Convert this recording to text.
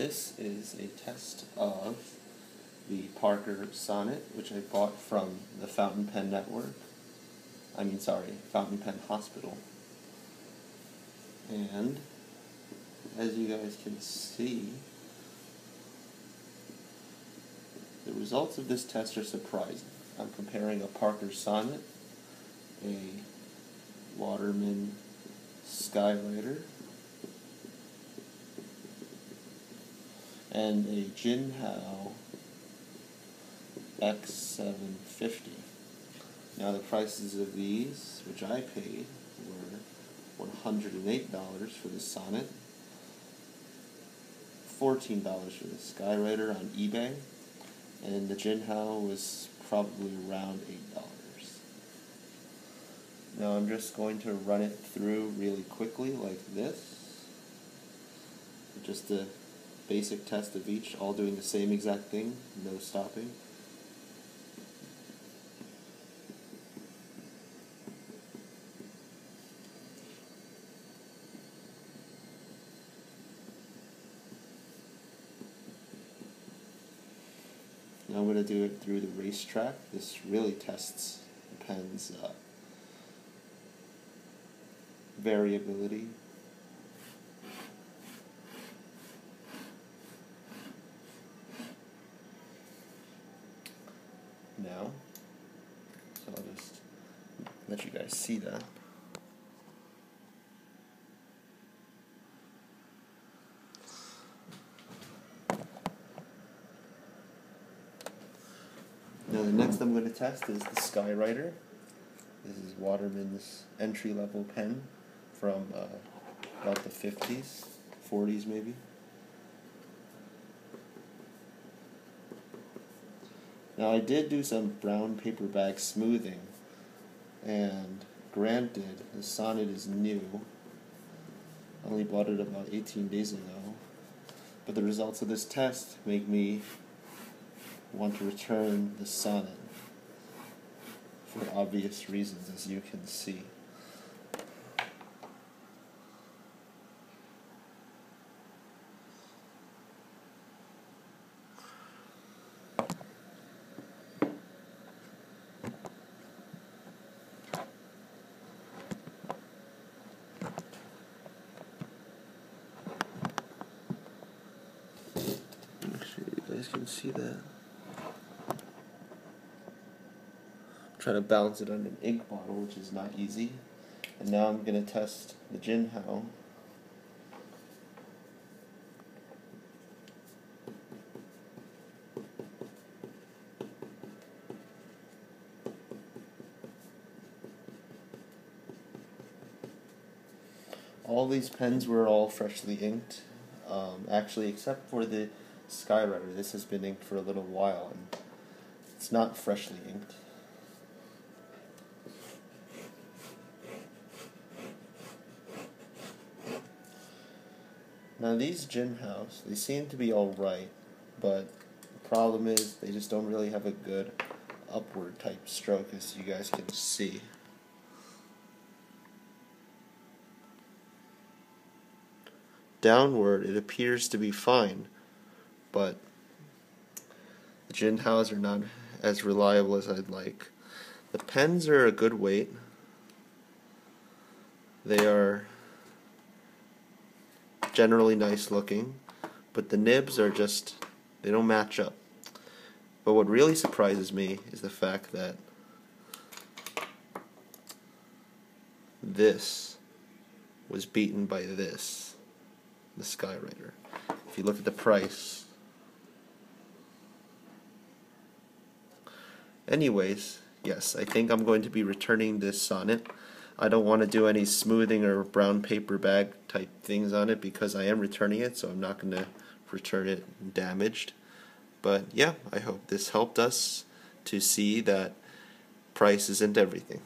This is a test of the Parker Sonnet, which I bought from the Fountain Pen Network. I mean, sorry, Fountain Pen Hospital. And as you guys can see, the results of this test are surprising. I'm comparing a Parker Sonnet, a Waterman Skywriter, and a Jinhao X750. Now the prices of these, which I paid, were $108 for the Sonnet, $14 for the Skywriter on eBay, and the Jinhao was probably around $8. Now I'm just going to run it through really quickly like this. Just a basic test of each, all doing the same exact thing, no stopping. Now I'm going to do it through the racetrack. This really tests the pen's uh, variability now. So I'll just let you guys see that. Now the next I'm going to test is the Skywriter. This is Waterman's entry-level pen from uh, about the 50s, 40s maybe. Now I did do some brown paper bag smoothing, and granted, the Sonnet is new. I only bought it about 18 days ago, but the results of this test make me want to return the Sonnet for obvious reasons, as you can see. Make sure you guys can see that. I'm trying to balance it on an ink bottle, which is not easy. And now I'm going to test the Jinhao. All these pens were all freshly inked, um, actually, except for the Skywriter. This has been inked for a little while, and it's not freshly inked. Now these Jinhaos, they seem to be alright, but the problem is they just don't really have a good upward type stroke as you guys can see. Downward it appears to be fine, but the Jinhaos are not as reliable as I'd like. The pens are a good weight. They are generally nice looking, but the nibs are just, they don't match up. But what really surprises me is the fact that this was beaten by this, the Skywriter. If you look at the price, anyways, yes, I think I'm going to be returning this Sonnet. I don't want to do any smoothing or brown paper bag type things on it because I am returning it, so I'm not going to return it damaged. But yeah, I hope this helped us to see that price isn't everything.